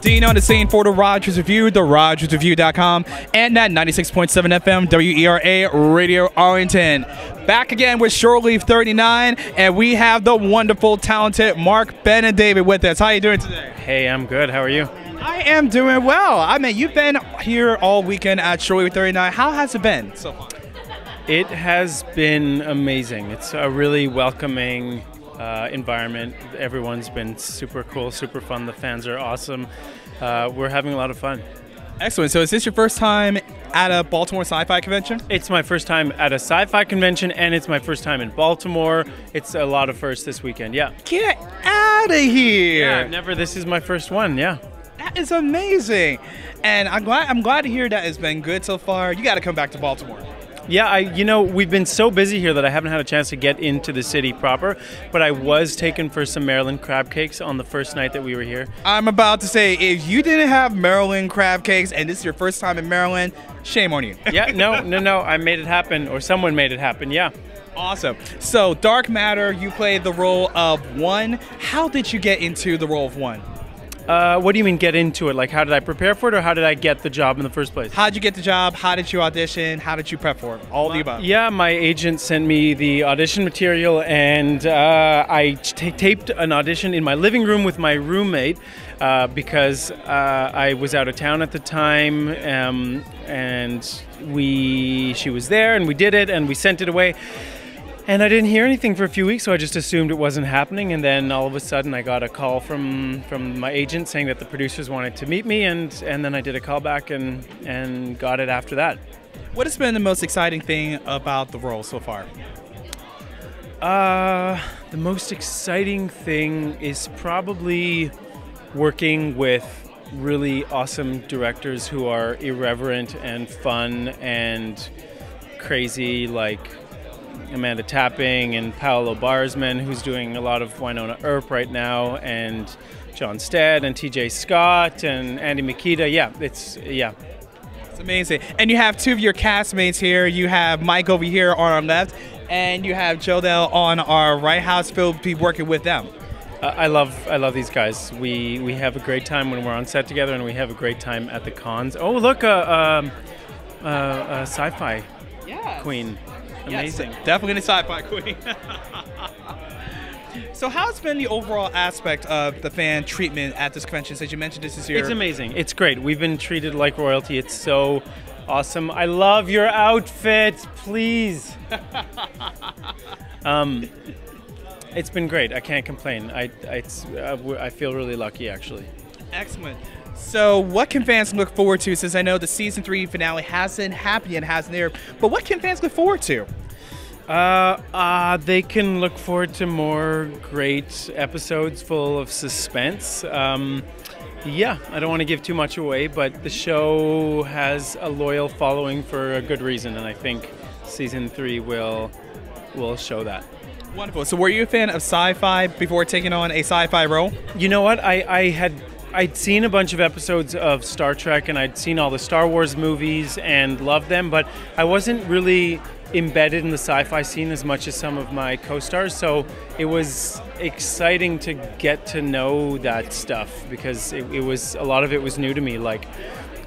Staying on the scene for the Rogers Revue, the RogersRevue.com, and that 96.7 FM WERA Radio Arlington. Back again with Shore Leave 39, and we have the wonderful, talented Marc Bendavid with us. How are you doing today? Hey, I'm good. How are you? I am doing well. I mean, you've been here all weekend at Shore Leave 39. How has it been so far? It has been amazing. It's a really welcoming uh, environment. Everyone's been super cool, super fun. The fans are awesome. Uh, we're having a lot of fun. Excellent. So, is this your first time at a Baltimore Sci Fi convention? It's my first time at a sci fi convention, and it's my first time in Baltimore. It's a lot of firsts this weekend, yeah. Get out of here! Yeah, never. This is my first one, yeah. That is amazing. And I'm glad I'm glad to hear that it's been good so far. You got to come back to Baltimore. Yeah, I you know we've been so busy here that I haven't had a chance to get into the city proper. But I was taken for some Maryland crab cakes on the first night that we were here. I'm about to say if you didn't have Maryland crab cakes and this is your first time in Maryland, shame on you. yeah, no, no, no. I made it happen, or someone made it happen. Yeah. Awesome. So, Dark Matter, you played the role of one. How did you get into the role of one? Uh, what do you mean get into it? Like, how did I prepare for it, or how did I get the job in the first place? How did you get the job? How did you audition? How did you prep for it? All my, the above. Yeah, my agent sent me the audition material, and uh, I t- taped an audition in my living room with my roommate uh, because uh, I was out of town at the time, um, and we she was there, and we did it, and we sent it away. And I didn't hear anything for a few weeks, so I just assumed it wasn't happening. And then all of a sudden, I got a call from from my agent saying that the producers wanted to meet me, and and then I did a call back and and got it after that. What has been the most exciting thing about the role so far? Uh, the most exciting thing is probably working with really awesome directors who are irreverent and fun and crazy, like Amanda Tapping and Paolo Barzman, who's doing a lot of Wynonna Earp right now, and John Stead and TJ Scott and Andy Mikita. Yeah, it's yeah. It's amazing. And you have two of your castmates here. You have Mike over here on our left, and you have Jodelle on our right. How's Phil be working with them? Uh, I love I love these guys. We we have a great time when we're on set together, and we have a great time at the cons. Oh, look, a uh, um, uh, uh, sci-fi yeah. queen. Amazing. Yes, definitely a sci-fi queen. so, how's been the overall aspect of the fan treatment at this convention? Since you mentioned this is your, It's amazing. It's great. We've been treated like royalty. It's so awesome. I love your outfit. Please. um, it's been great. I can't complain. I it's uh, I feel really lucky actually. Excellent. So, what can fans look forward to? Since I know the season three finale hasn't happened yet, hasn't aired, but what can fans look forward to? Uh, uh, they can look forward to more great episodes full of suspense. Um, yeah, I don't want to give too much away, but the show has a loyal following for a good reason, and I think season three will will show that. Wonderful. So, were you a fan of sci-fi before taking on a sci-fi role? You know what? I, I had I'd seen a bunch of episodes of Star Trek and I'd seen all the Star Wars movies and loved them, but I wasn't really embedded in the sci-fi scene as much as some of my co-stars. So it was exciting to get to know that stuff because it, it was a lot of it was new to me. Like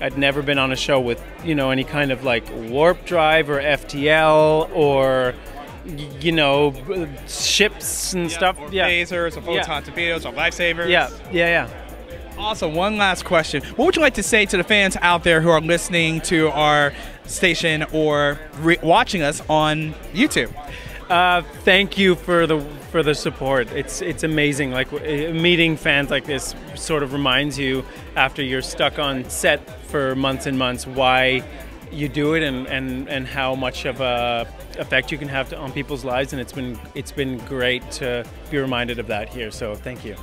I'd never been on a show with you know any kind of like warp drive or FTL or you know ships and yeah, stuff. Or yeah, phasers, or photon Yeah. torpedoes, or lightsabers. yeah, yeah, yeah. Awesome. One last question. What would you like to say to the fans out there who are listening to our station or re- watching us on YouTube? Uh, thank you for the for the support. It's it's amazing. Like uh, meeting fans like this sort of reminds you after you're stuck on set for months and months why you do it and, and, and how much of a effect you can have to, on people's lives. And it's been it's been great to be reminded of that here. So thank you.